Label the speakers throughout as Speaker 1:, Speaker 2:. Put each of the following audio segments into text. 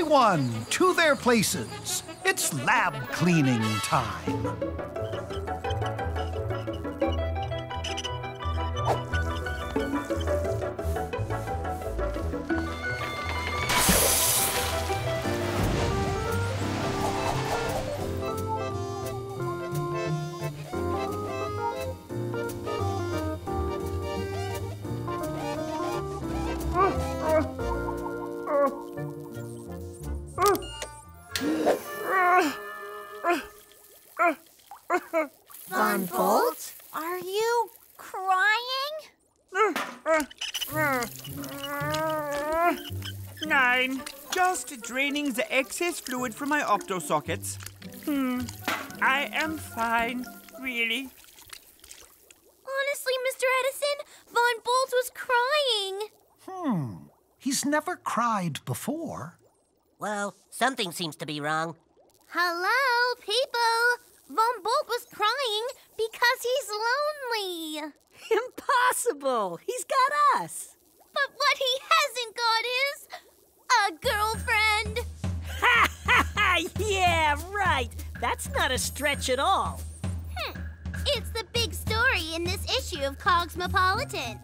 Speaker 1: Everyone to their places. It's lab cleaning time.
Speaker 2: Nine. Just draining the excess fluid from my opto sockets. Hmm. I am fine, really.
Speaker 3: Honestly, Mr. Edison, Von Bolt was crying.
Speaker 1: Hmm. He's never cried before.
Speaker 4: Well, something seems to be wrong.
Speaker 3: Hello, people. Von Bolt was crying because he's lonely.
Speaker 5: Impossible! He's got us!
Speaker 3: But what he hasn't got is a girlfriend.
Speaker 5: Ha ha ha! Yeah, right! That's not a stretch at all.
Speaker 3: Hmm. It's the big story in this issue of Cogsmopolitan.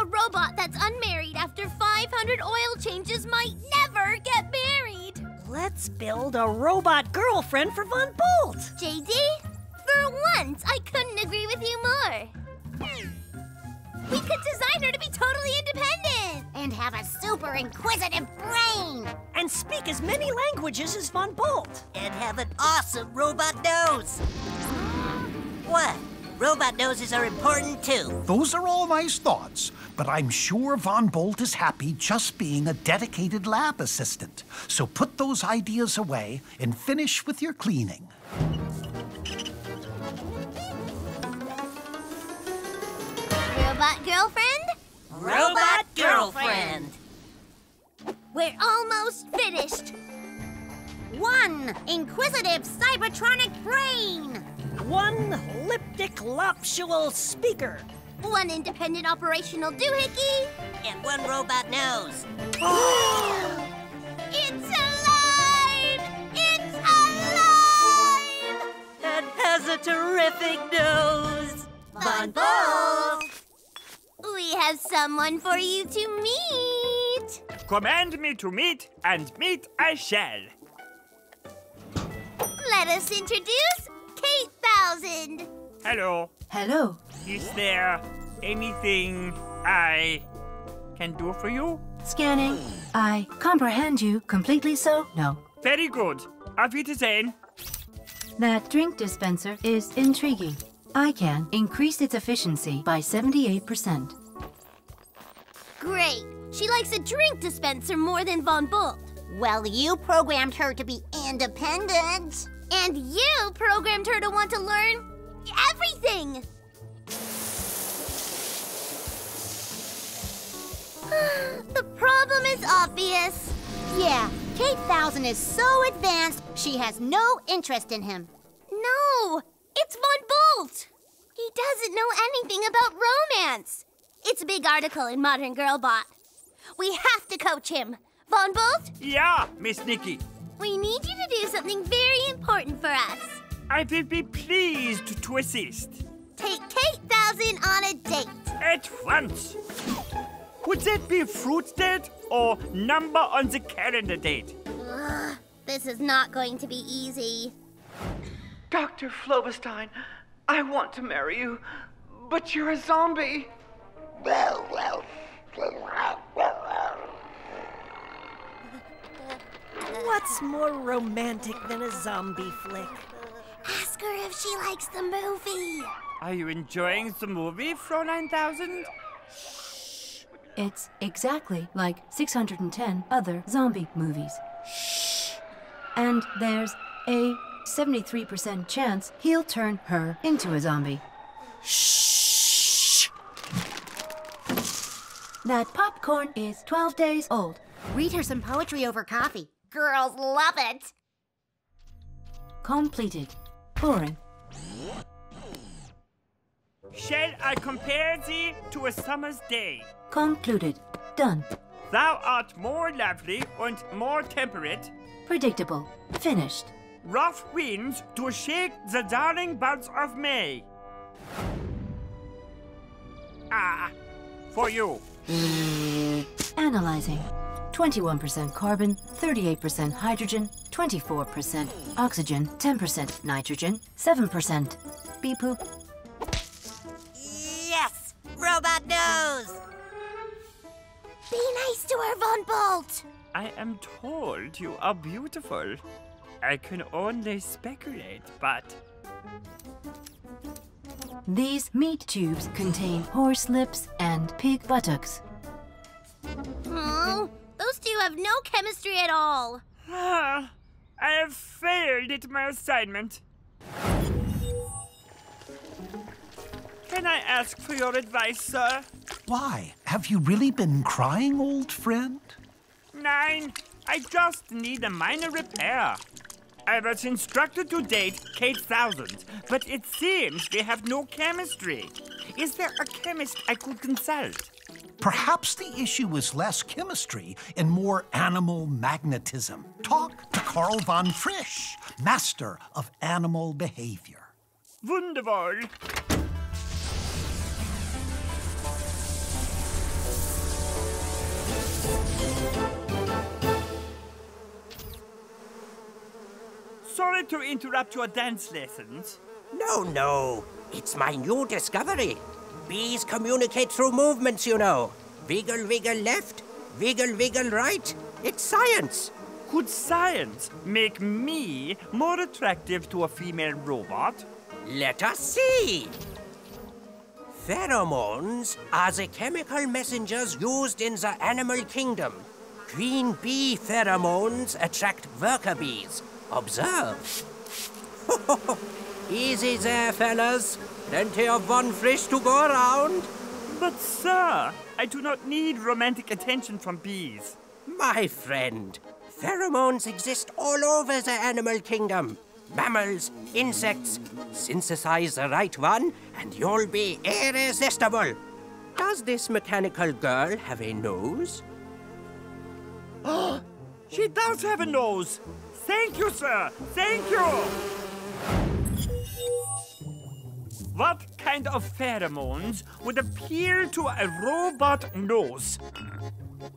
Speaker 3: A robot that's unmarried after 500 oil changes might never get married.
Speaker 5: Let's build a robot girlfriend for Von Bolt!
Speaker 3: JD, for once, I couldn't agree with you more. We could design her to be totally independent.
Speaker 6: And have a super inquisitive brain.
Speaker 5: And speak as many languages as Von Bolt!
Speaker 4: And have an awesome robot nose. What? Robot noses are important too.
Speaker 1: Those are all nice thoughts, but I'm sure Von Bolt is happy just being a dedicated lab assistant. So put those ideas away and finish with your cleaning.
Speaker 3: Robot girlfriend?
Speaker 4: Robot girlfriend.
Speaker 3: We're almost finished.
Speaker 6: One inquisitive cybertronic brain.
Speaker 5: One elliptic lopsual speaker.
Speaker 3: One independent operational doohickey.
Speaker 4: And one robot nose.
Speaker 3: It's alive! It's alive!
Speaker 4: And has a terrific nose.
Speaker 3: Von Bolt! We have someone for you to meet.
Speaker 2: Command me to meet, and meet I shall.
Speaker 3: Let us introduce Kate Thousand.
Speaker 2: Hello.
Speaker 7: Hello.
Speaker 2: Is there anything I can do for you?
Speaker 7: Scanning. I comprehend you completely, so no.
Speaker 2: Very good. Auf Wiedersehen.
Speaker 7: That drink dispenser is intriguing. I can increase its efficiency by 78%.
Speaker 3: Great. She likes a drink dispenser more than Von Bolt.
Speaker 6: Well, you programmed her to be independent.
Speaker 3: And you programmed her to want to learn everything. the problem is obvious.
Speaker 6: Yeah, Kate Thousand is so advanced, she has no interest in him.
Speaker 3: No, it's Von Bolt. He doesn't know anything about romance. It's a big article in Modern Girl Bot. We have to coach him. Von Bolt,
Speaker 2: Yeah, Miss Nikki.
Speaker 3: we need you to do something very important for us.
Speaker 2: I will be pleased to assist.
Speaker 3: Take Kate Thousand on a date.
Speaker 2: At once. Would that be fruit date or number on the calendar date?
Speaker 3: Ugh, this is not going to be easy.
Speaker 8: Dr. Flobestein, I want to marry you, but you're a zombie.
Speaker 5: What's more romantic than a zombie flick?
Speaker 3: Ask her if she likes the movie.
Speaker 2: Are you enjoying the movie, Fräulein Thousand?
Speaker 7: It's exactly like 610 other zombie movies. Shh. And there's a 73% chance he'll turn her into a zombie. Shh. That popcorn is 12 days old.
Speaker 6: Read her some poetry over coffee. Girls love it.
Speaker 7: Completed. Boring.
Speaker 2: Shall I compare thee to a summer's day?
Speaker 7: Concluded. Done.
Speaker 2: Thou art more lovely and more temperate.
Speaker 7: Predictable. Finished.
Speaker 2: Rough winds to shake the darling buds of May. Ah, for you.
Speaker 7: Mm, analyzing. 21% carbon, 38% hydrogen, 24% oxygen, 10% nitrogen, 7% beep poop.
Speaker 4: Yes! Robot nose!
Speaker 3: Be nice to her, Von Bolt.
Speaker 2: I am told you are beautiful. I can only speculate, but
Speaker 7: These meat tubes contain horse lips and pig buttocks.
Speaker 3: Oh, those two have no chemistry at all.
Speaker 2: ah, I have failed at my assignment. Can I ask for your advice, sir?
Speaker 1: Why? Have you really been crying, old friend?
Speaker 2: Nine. I just need a minor repair. I was instructed to date Kate Thousand, but it seems we have no chemistry. Is there a chemist I could consult?
Speaker 1: Perhaps the issue is less chemistry and more animal magnetism. Talk to Karl von Frisch, master of animal behavior.
Speaker 2: Wundervoll. Sorry to interrupt your dance lessons.
Speaker 4: No, no. It's my new discovery. Bees communicate through movements, you know. Wiggle, wiggle left, wiggle, wiggle right. It's science.
Speaker 2: Could science make me more attractive to a female robot?
Speaker 4: Let us see. Pheromones are the chemical messengers used in the animal kingdom. Queen bee pheromones attract worker bees. Observe. Easy there, fellas. Plenty of Von Frisch to go around.
Speaker 2: But, sir, I do not need romantic attention from bees.
Speaker 4: My friend, pheromones exist all over the animal kingdom. Mammals, insects, synthesize the right one, and you'll be irresistible. Does this mechanical girl have a nose? Oh!
Speaker 2: She does have a nose. Thank you, sir. Thank you. What kind of pheromones would appeal to a robot nose?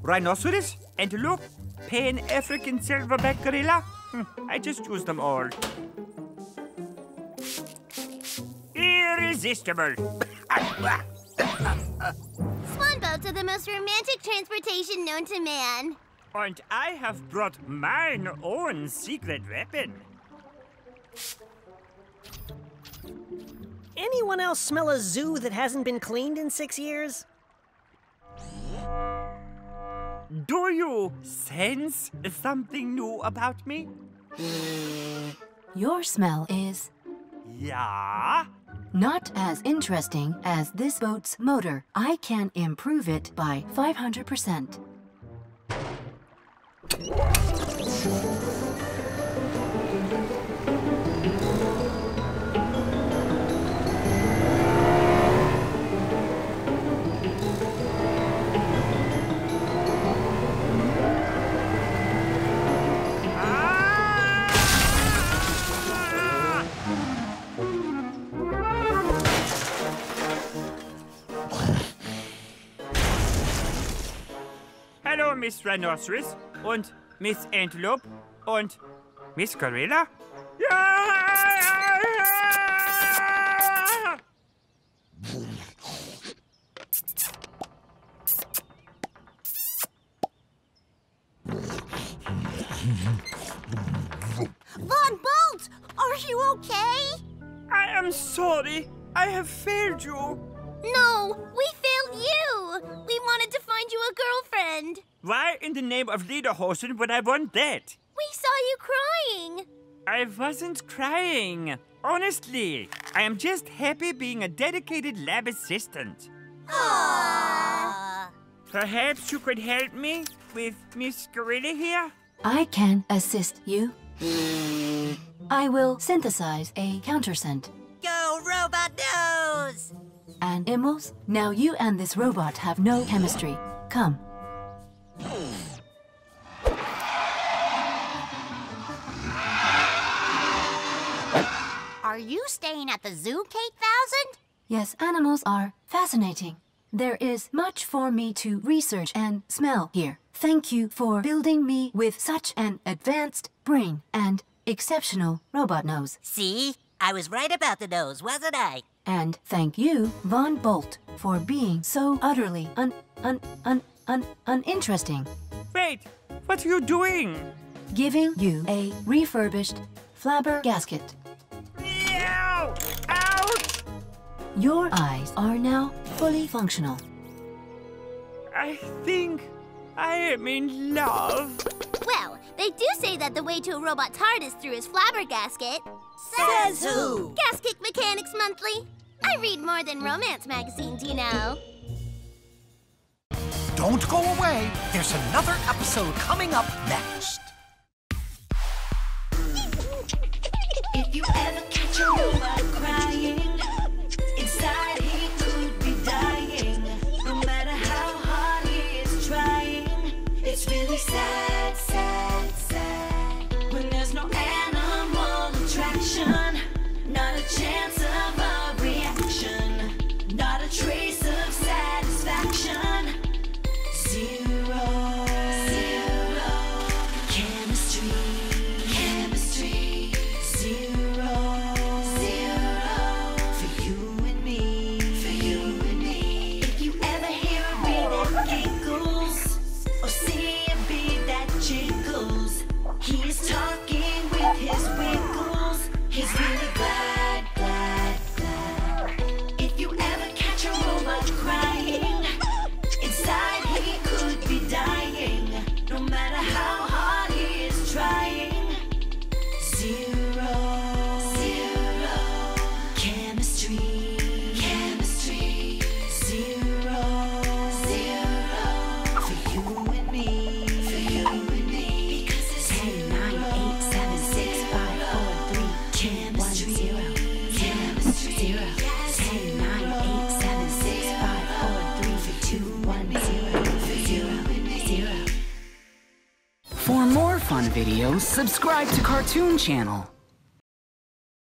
Speaker 2: Rhinoceros, antelope, pan-African silverback gorilla? Hmm, I just use them all. Irresistible.
Speaker 3: Swan boats are the most romantic transportation known to man.
Speaker 2: And I have brought mine own secret weapon.
Speaker 5: Anyone else smell a zoo that hasn't been cleaned in six years?
Speaker 2: Do you sense something new about me?
Speaker 7: Your smell is
Speaker 2: Yeah?
Speaker 7: not as interesting as this boat's motor. I can improve it by 500%.
Speaker 2: Miss Rhinoceros und Miss Antelope und Miss Gorilla? Ja!
Speaker 3: Von Bolt, are you okay?
Speaker 2: I am sorry. I have failed you.
Speaker 3: No,
Speaker 2: Why in the name of Lederhosen would I want that?
Speaker 3: We saw you crying.
Speaker 2: I wasn't crying. Honestly, I am just happy being a dedicated lab assistant.
Speaker 3: Aww.
Speaker 2: Perhaps you could help me with Miss Gorilla here?
Speaker 7: I can assist you. I will synthesize a counterscent.
Speaker 4: Go, robot nose!
Speaker 7: And Immels, now you and this robot have no chemistry. Come.
Speaker 6: Are you staying at the zoo, Kate Thousand?
Speaker 7: Yes, animals are fascinating. There is much for me to research and smell here. Thank you for building me with such an advanced brain and exceptional robot nose.
Speaker 9: See? I was right about the nose, wasn't I?
Speaker 7: And thank you, Von Bolt, for being so utterly un un un un uninteresting.
Speaker 2: Wait, what are you doing?
Speaker 7: Giving you a refurbished flabber gasket.
Speaker 2: Ow! Ouch!
Speaker 7: Your eyes are now fully functional.
Speaker 2: I think I am in love.
Speaker 3: Well, they do say that the way to a robot's heart is through his flabbergasket.
Speaker 9: Says who?
Speaker 3: Gasket Mechanics Monthly. I read more than romance magazines, you know.
Speaker 1: Don't go away. There's another episode coming up next.
Speaker 10: Subscribe to Kartoon Channel.